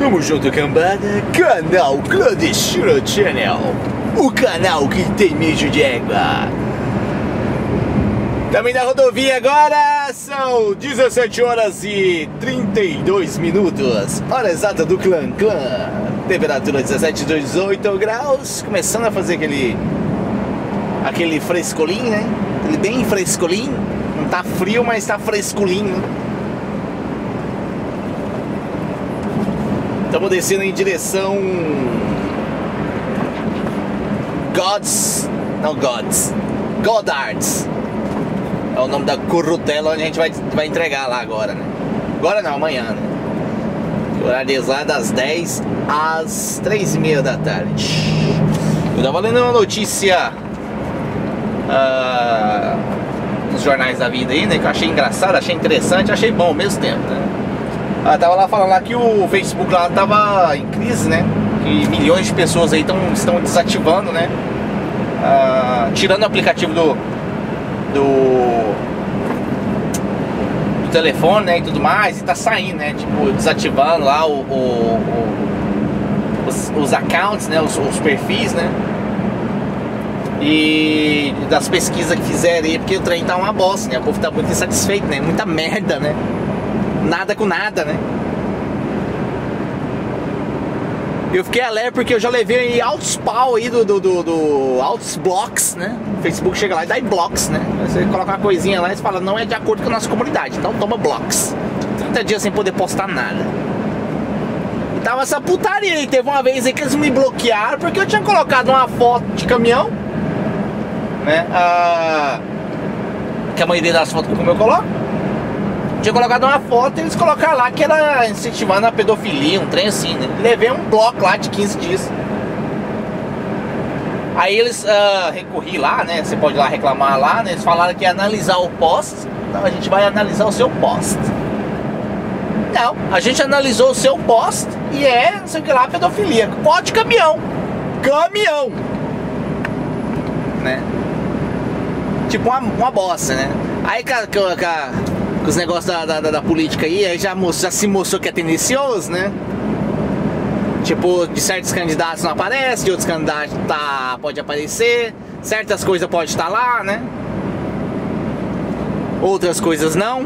Tamo junto, cambada. Canal Clandestino Channel. O canal que tem mijo de égua. Também na rodovia agora são 17 horas e 32 minutos. Hora exata do Clã Clã. Temperatura 17,18 graus. Começando a fazer aquele. aquele frescolinho, né? Ele bem frescolinho. Não tá frio, mas tá frescolinho. Estamos descendo em direção. Gods. Não, Gods. Godards. É o nome da currutela onde a gente vai, vai entregar lá agora, né? Agora não, amanhã, né? O horário lá das 10 às 3 e meia da tarde. Eu tava lendo uma notícia uh, nos jornais da vida aí, né? Que eu achei engraçado, achei interessante, achei bom ao mesmo tempo, né? Ah, tava lá falando lá que o Facebook lá tava em crise, né? Que milhões de pessoas aí tão, estão desativando, né? Ah, tirando o aplicativo do, do, do telefone, né? E tudo mais, e tá saindo, né? Tipo, desativando lá o, o, o os, os, accounts, né? Os, os, perfis, né? E das pesquisas que fizeram aí, porque o trem tá uma bosta, né? O povo tá muito insatisfeito, né? Muita merda, né? Nada com nada, né? Eu fiquei alerta porque eu já levei altos pau aí do, do, do, do altos blocks, né? O Facebook chega lá e dá blocks, né? Você coloca uma coisinha lá e fala, não é de acordo com a nossa comunidade, então toma blocks. 30 dias sem poder postar nada. E tava essa putaria aí. Teve uma vez aí que eles me bloquearam porque eu tinha colocado uma foto de caminhão, né? Ah, que a maioria das fotos como eu coloco tinha colocado uma foto e eles colocaram lá que era incentivando a pedofilia, um trem assim, né? Levei um bloco lá de 15 dias. Aí eles uh, recorri lá, né? Você pode ir lá reclamar lá, né? Eles falaram que ia analisar o post. Então a gente vai analisar o seu post. Não, a gente analisou o seu post e é, não sei o que lá, pedofilia. Pode caminhão. Caminhão. Né? Tipo uma, uma bosta, né? Aí, cara, que, com os negócios da, da, da, política aí, aí já, já se mostrou que é tendencioso, né? Tipo, de certos candidatos não aparece, de outros candidatos tá, pode aparecer, certas coisas pode estar lá, né? Outras coisas não.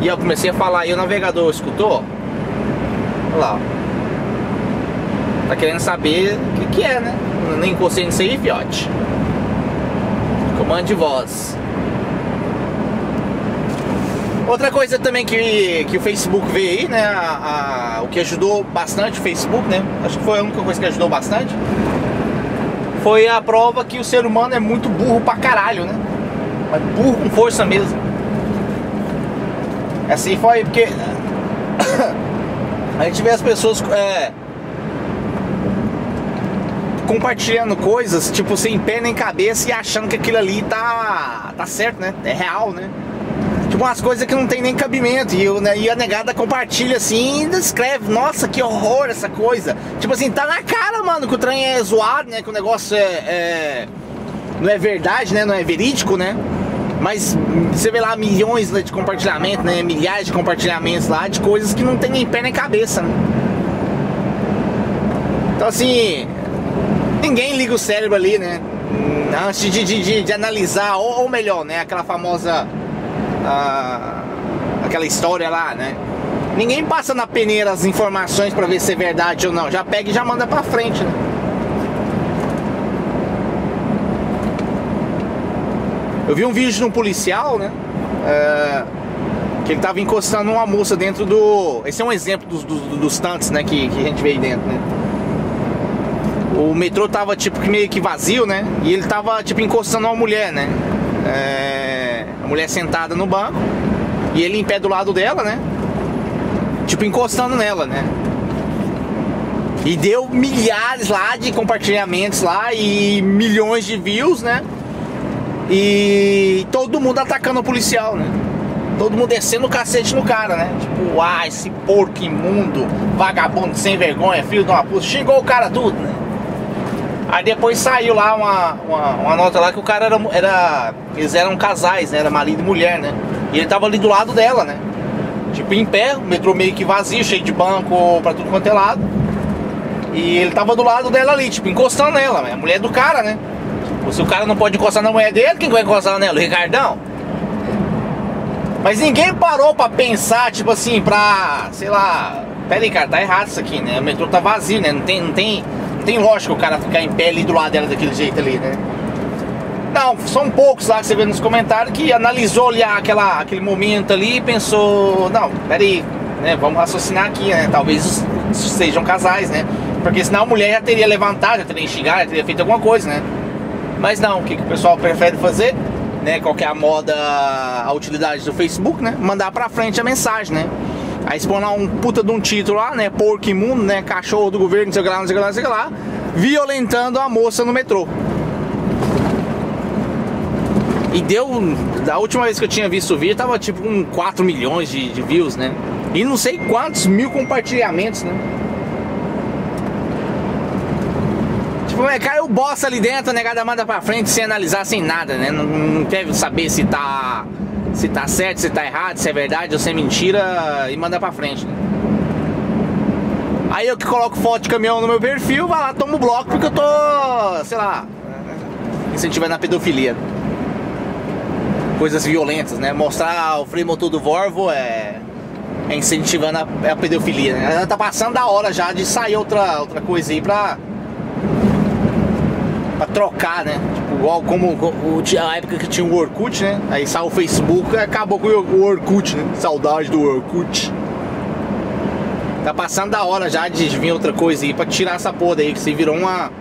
E eu comecei a falar e o navegador escutou. Olha lá. Tá querendo saber o que, que é, né? Nem encostei nisso aí, fiote. Comando de voz. Outra coisa também que, que o Facebook veio aí, né? A, a, o que ajudou bastante o Facebook, né? Acho que foi a única coisa que ajudou bastante. Foi a prova que o ser humano é muito burro pra caralho, né? Mas burro com força mesmo. Assim foi porque a gente vê as pessoas é, compartilhando coisas, tipo, sem pé nem cabeça e achando que aquilo ali tá, tá certo, né? É real, né? Umas coisas que não tem nem cabimento. E, eu, né, e a negada compartilha assim e escreve, nossa, que horror essa coisa. Tipo assim, tá na cara, mano, que o trem é zoado, né? Que o negócio é, é não é verdade, né? Não é verídico, né? Mas você vê lá milhões né, de compartilhamento, né? Milhares de compartilhamentos lá de coisas que não tem nem pé nem cabeça, né? Então assim, ninguém liga o cérebro ali, né? Antes de, de, de, de analisar, ou, ou melhor, né? Aquela famosa a, aquela história lá, né? Ninguém passa na peneira as informações para ver se é verdade ou não. Já pega e já manda para frente, né? Eu vi um vídeo de um policial, né? É, que ele tava encostando uma moça dentro do. Esse é um exemplo dos, dos, dos tantos, né? Que, que a gente aí dentro, né? O metrô tava tipo meio que vazio, né? E ele tava tipo encostando uma mulher, né? É mulher sentada no banco e ele em pé do lado dela, né? Tipo encostando nela, né? E deu milhares lá de compartilhamentos lá e milhões de views, né? E todo mundo atacando o policial, né? Todo mundo descendo o cacete no cara, né? Tipo, ah, esse porco imundo, vagabundo sem vergonha, filho de uma puta. Xingou o cara tudo, né? Aí depois saiu lá uma, uma, uma, nota lá que o cara era, era. Eles eram casais, né? Era marido e mulher, né? E ele tava ali do lado dela, né? Tipo, em pé, o metrô meio que vazio, cheio de banco pra tudo quanto é lado. E ele tava do lado dela ali, tipo, encostando nela, a mulher do cara, né? Tipo, se o cara não pode encostar na mulher dele, quem vai encostar nela? O Ricardão? Mas ninguém parou pra pensar, tipo assim, pra, sei lá, pera aí, cara, tá errado isso aqui, né? O metrô tá vazio, né? Não tem, não tem, tem lógica o cara ficar em pé ali do lado dela daquele jeito ali, né? Não, são poucos lá que você vê nos comentários que analisou ali aquela, aquele momento ali e pensou, não, peraí, né, vamos raciocinar aqui, né? Talvez sejam casais, né? Porque senão a mulher já teria levantado, já teria enxigado, já teria feito alguma coisa, né? Mas não, o que, que o pessoal prefere fazer? Né, qual é a moda, a utilidade do Facebook, né? Mandar pra frente a mensagem, né? Aí lá um puta de um título lá, né? Porco imundo, né? Cachorro do governo, não sei o que lá, não sei o que lá, não sei o que lá. Violentando a moça no metrô. E deu. Da última vez que eu tinha visto o vídeo, tava tipo com 4 milhões de, de views, né? E não sei quantos mil compartilhamentos, né? Tipo, é, caiu boss ali dentro, a negada manda pra frente sem analisar, sem nada, né? Não, não quer saber se tá. Se tá certo, se tá errado, se é verdade ou se é mentira e manda pra frente, né? Aí eu que coloco foto de caminhão no meu perfil, vai lá, tomo bloco porque eu tô, sei lá, incentivando a pedofilia coisas violentas, né? Mostrar o freio motor do Volvo é, é incentivando a, a, pedofilia, né? Ela tá passando da hora já de sair outra, outra coisa aí pra, pra trocar, né? Igual como a época que tinha o Orkut, né? Aí saiu o Facebook acabou com o Orkut, né? Saudade do Orkut. Tá passando da hora já de vir outra coisa aí pra tirar essa porra aí, que se virou uma.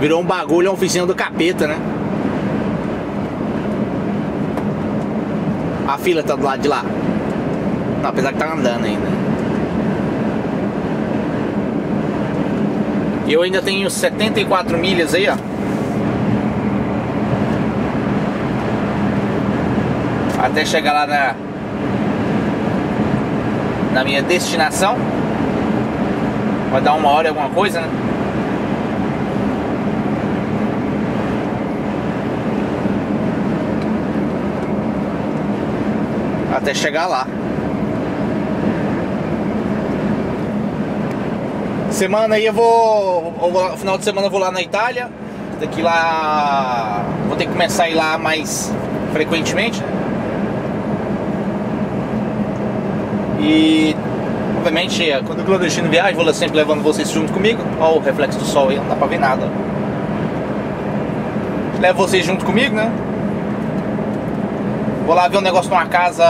Virou um bagulho, uma oficina do capeta, né? A fila tá do lado de lá. Não, apesar que tá andando ainda. Eu ainda tenho 74 milhas aí, ó. Até chegar lá na na minha destinação. Vai dar uma hora alguma coisa, né? até chegar lá. Semana aí eu vou, no final de semana eu vou lá na Itália. Daqui lá vou ter que começar a ir lá mais frequentemente. Né? E obviamente quando o clandestino viaja, vou sempre levando vocês junto comigo. Olha o reflexo do sol aí, não dá pra ver nada. Levo vocês junto comigo, né? Vou lá ver um negócio numa casa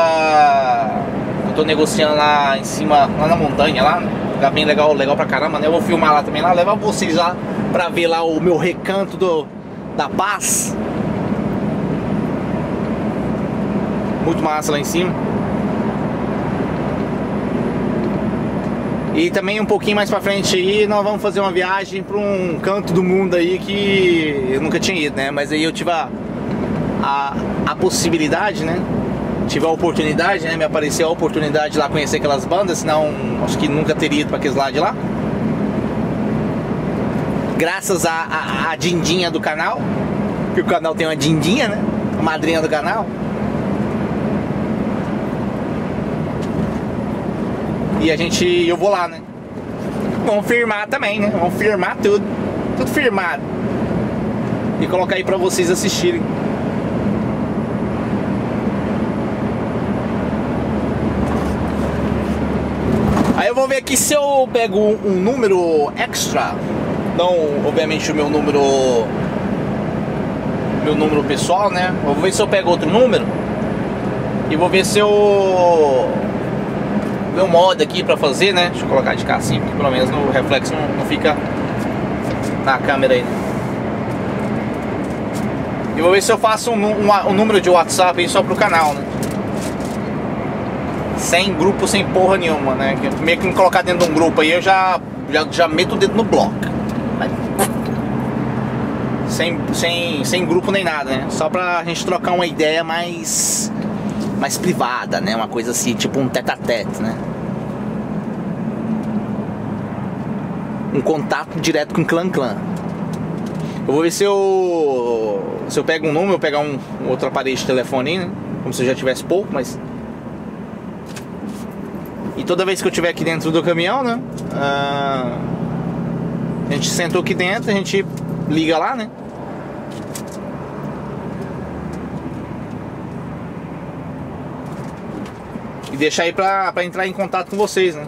eu tô negociando lá em cima, lá na montanha, lá. Lugar bem legal, legal pra caramba, né? Eu vou filmar lá também lá, levar vocês lá pra ver lá o meu recanto do, da paz. Muito massa lá em cima. E também um pouquinho mais pra frente aí, nós vamos fazer uma viagem pra um canto do mundo aí que eu nunca tinha ido, né? Mas aí eu tive a, a, a possibilidade, né? Tive a oportunidade, né? Me apareceu a oportunidade de lá conhecer aquelas bandas, senão acho que nunca teria ido para aqueles lados de lá. Graças à a, a, a, dindinha do canal, que o canal tem uma dindinha, né? A madrinha do canal. E a gente, eu vou lá, né? Vamos firmar também, né? Vamos firmar tudo. Tudo firmado. E colocar aí pra vocês assistirem. Eu vou ver aqui se eu pego um, número extra. Não, obviamente, o meu número. Meu número pessoal, né? Vou ver se eu pego outro número. E vou ver se eu. Ver um mod aqui pra fazer, né? Deixa eu colocar de cá assim, porque pelo menos no reflexo não, não fica na câmera aí. E vou ver se eu faço um, um, um número de WhatsApp aí só pro canal, né? Sem grupo, sem porra nenhuma, né? Meio que me colocar dentro de um grupo aí, eu já, já, já meto o dedo no bloco. Sem, sem, sem grupo nem nada, né? Só pra gente trocar uma ideia mais, mais privada, né? Uma coisa assim, tipo um tete a tete, né? Um contato direto com o clã clã. Eu vou ver se eu. Se eu pego um número, eu pegar um, um outro aparelho de telefone aí, né? Como se já tivesse pouco, mas. E toda vez que eu estiver aqui dentro do caminhão, né? Uh... A gente sentou aqui dentro, a gente liga lá, né? E deixar aí pra, pra entrar em contato com vocês, né?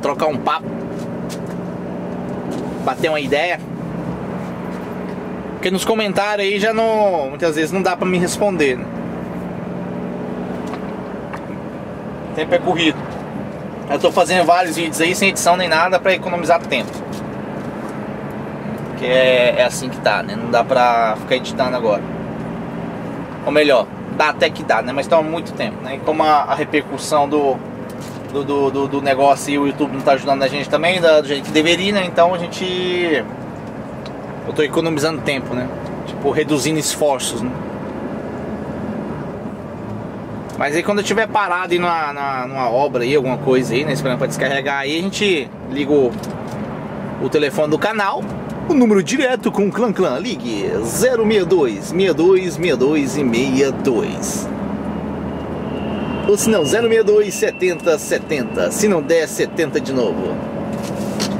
Trocar um papo. Bater uma ideia. Porque nos comentários aí já não. Muitas vezes não dá pra me responder, né? O tempo é corrido. Eu tô fazendo vários vídeos aí sem edição nem nada pra economizar tempo. Que é, é assim que tá, né? Não dá pra ficar editando agora. Ou melhor, dá até que dá, né? Mas toma muito tempo, né? E como a, a repercussão do, do, do, do, do negócio e o YouTube não tá ajudando a gente também do jeito que deveria, né? Então a gente. Eu tô economizando tempo, né? Tipo, reduzindo esforços, né? Mas aí quando eu tiver parado aí numa, numa, numa obra aí, alguma coisa aí, né? Esperando pra descarregar aí, a gente liga o, o telefone do canal o número direto com o Clan Clan, ligue 062 62 62 e 62. Ou se não, 062 70 70. Se não der, 70 de novo.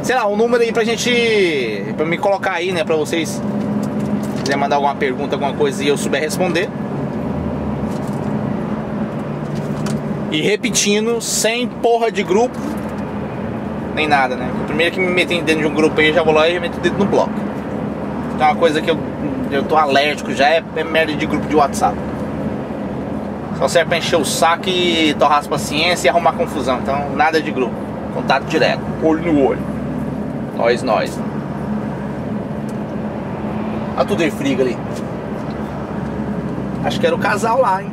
Sei lá, um número aí pra gente. pra me colocar aí, né? Pra vocês. Se quiser mandar alguma pergunta, alguma coisa e eu souber responder. E repetindo, sem porra de grupo nem nada, né? O primeiro que me meter dentro de um grupo aí, já vou lá e meto o dedo no bloco. Então é uma coisa que eu, eu tô alérgico já é, é merda de grupo de WhatsApp. Só serve pra encher o saco e torrar as paciência e arrumar confusão. Então nada de grupo. Contato direto, olho no olho. Nós, nós. Olha tudo em friga ali. Acho que era o casal lá, hein?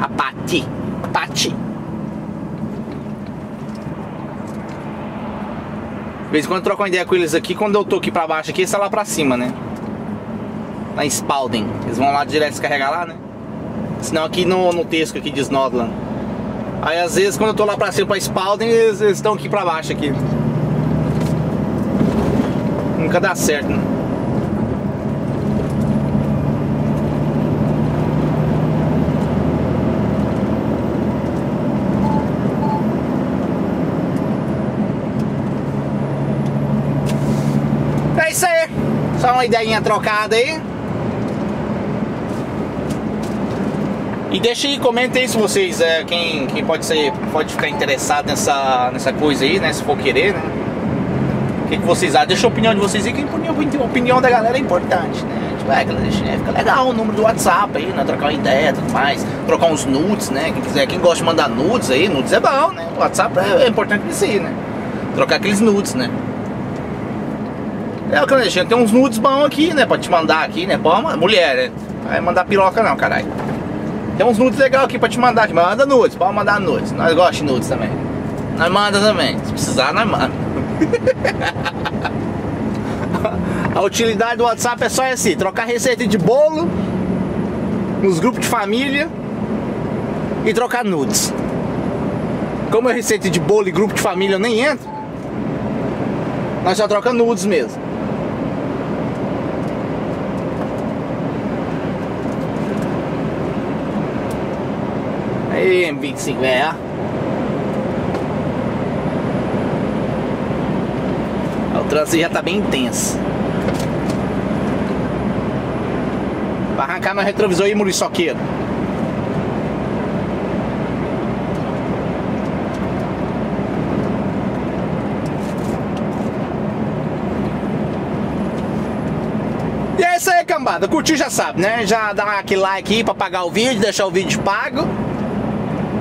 A Pati. De vez em quando eu troco uma ideia com eles aqui, quando eu tô aqui pra baixo aqui, eles estão lá pra cima, né? Em Spalding. Eles vão lá direto descarregar lá, né? Senão aqui no, no texto aqui de Snodland. Aí às vezes quando eu tô lá pra cima pra Spalding, eles estão aqui pra baixo aqui. Nunca dá certo, né? Só uma ideinha trocada aí. E deixa aí, comenta aí se vocês, é, quem, quem pode ser, pode ficar interessado nessa, nessa coisa aí, né? Se for querer, né? O que, que vocês acham? Deixa a opinião de vocês aí, que a opinião da galera é importante, né? Tipo, é, deixa, é, fica legal o número do WhatsApp aí, né? Trocar uma ideia tudo mais. Trocar uns nudes, né? Quem quiser, quem gosta de mandar nudes aí, nudes é bom, né? O WhatsApp é, é importante isso aí, né? Trocar aqueles nudes, né? É, o clandestino tem uns nudes bons aqui, né? Pra te mandar aqui, né? Pô, mulher, né? Vai mandar piroca não, caralho. Tem uns nudes legal aqui pra te mandar aqui. Manda nudes, pode mandar nudes. Nós gostamos de nudes também. Nós manda também. Se precisar, nós manda. A utilidade do WhatsApp é só assim, trocar receita de bolo nos grupos de família e trocar nudes. Como é receita de bolo e grupo de família eu nem entro, nós só troca nudes mesmo. Aí, M25 é. O trânsito já tá bem intenso. Vai arrancar no retrovisor aí, muriçoqueiro. E é isso aí, cambada. Curtiu já sabe, né? Já dá aquele like aí pra pagar o vídeo, deixar o vídeo pago.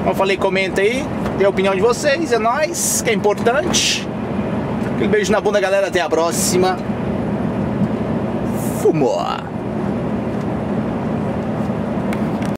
Como eu falei, comenta aí, dê a opinião de vocês, é nóis, que é importante. Aquele beijo na bunda, galera, até a próxima. Fumou!